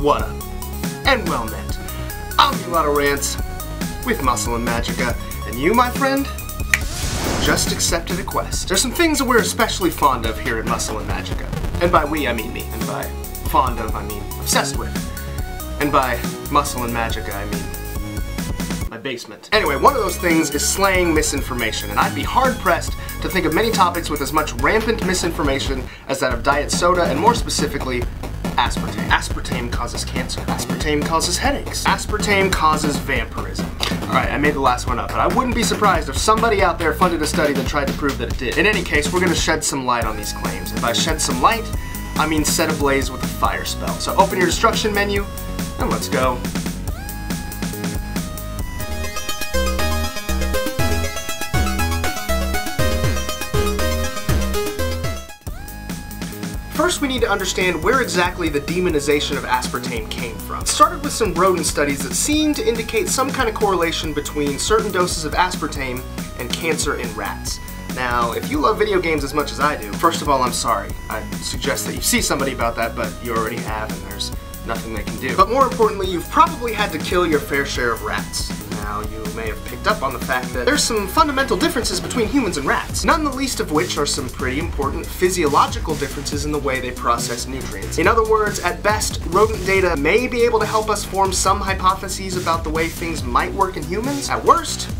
What up? And well met. I'm Mulatto Rance with Muscle and Magicka, uh, and you, my friend, just accepted a quest. There's some things that we're especially fond of here at Muscle and Magicka. Uh, and by we, I mean me. And by fond of, I mean obsessed with. And by Muscle and Magicka, I mean my basement. Anyway, one of those things is slaying misinformation, and I'd be hard-pressed to think of many topics with as much rampant misinformation as that of diet soda, and more specifically, aspartame. Aspartame causes cancer. Aspartame causes headaches. Aspartame causes vampirism. Alright, I made the last one up, but I wouldn't be surprised if somebody out there funded a study that tried to prove that it did. In any case, we're gonna shed some light on these claims. If I shed some light, I mean set ablaze with a fire spell. So open your destruction menu, and let's go. First, we need to understand where exactly the demonization of aspartame came from. It started with some rodent studies that seemed to indicate some kind of correlation between certain doses of aspartame and cancer in rats. Now, if you love video games as much as I do, first of all, I'm sorry. I suggest that you see somebody about that, but you already have, and there's nothing they can do. But more importantly, you've probably had to kill your fair share of rats. Now, you may have picked up on the fact that there's some fundamental differences between humans and rats, none the least of which are some pretty important physiological differences in the way they process nutrients. In other words, at best, rodent data may be able to help us form some hypotheses about the way things might work in humans. At worst,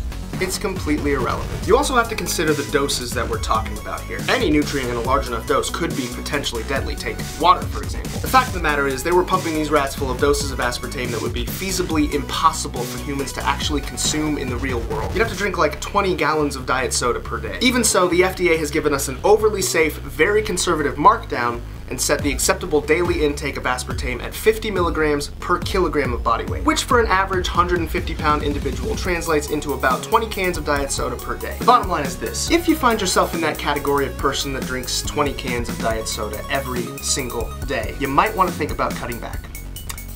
it's completely irrelevant. You also have to consider the doses that we're talking about here. Any nutrient in a large enough dose could be potentially deadly. Take water, for example. The fact of the matter is, they were pumping these rats full of doses of aspartame that would be feasibly impossible for humans to actually consume in the real world. You'd have to drink like 20 gallons of diet soda per day. Even so, the FDA has given us an overly safe, very conservative markdown and set the acceptable daily intake of aspartame at 50 milligrams per kilogram of body weight, which for an average 150 pound individual translates into about 20 cans of diet soda per day. The bottom line is this, if you find yourself in that category of person that drinks 20 cans of diet soda every single day, you might want to think about cutting back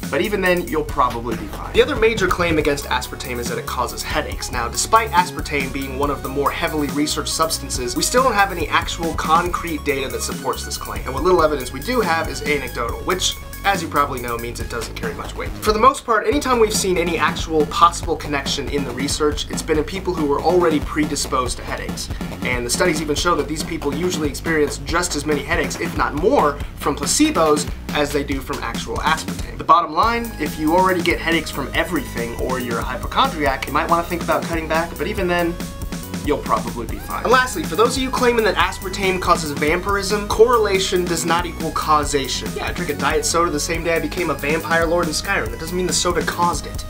but even then, you'll probably be fine. The other major claim against aspartame is that it causes headaches. Now, despite aspartame being one of the more heavily researched substances, we still don't have any actual concrete data that supports this claim. And what little evidence we do have is anecdotal, which as you probably know, means it doesn't carry much weight. For the most part, anytime we've seen any actual possible connection in the research, it's been in people who were already predisposed to headaches. And the studies even show that these people usually experience just as many headaches, if not more, from placebos as they do from actual aspartame. The bottom line, if you already get headaches from everything or you're a hypochondriac, you might want to think about cutting back, but even then, you'll probably be fine. And lastly, for those of you claiming that aspartame causes vampirism, correlation does not equal causation. Yeah, I drank a diet soda the same day I became a vampire lord in Skyrim. That doesn't mean the soda caused it.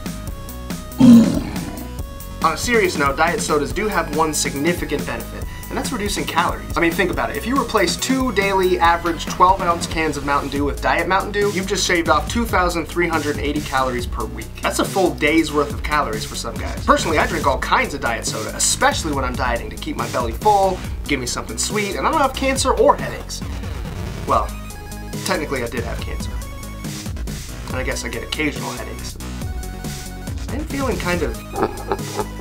On a serious note, diet sodas do have one significant benefit, and that's reducing calories. I mean, think about it. If you replace two daily average 12 ounce cans of Mountain Dew with Diet Mountain Dew, you've just shaved off 2,380 calories per week. That's a full day's worth of calories for some guys. Personally, I drink all kinds of diet soda, especially when I'm dieting to keep my belly full, give me something sweet, and I don't have cancer or headaches. Well, technically I did have cancer. And I guess I get occasional headaches. I'm feeling kind of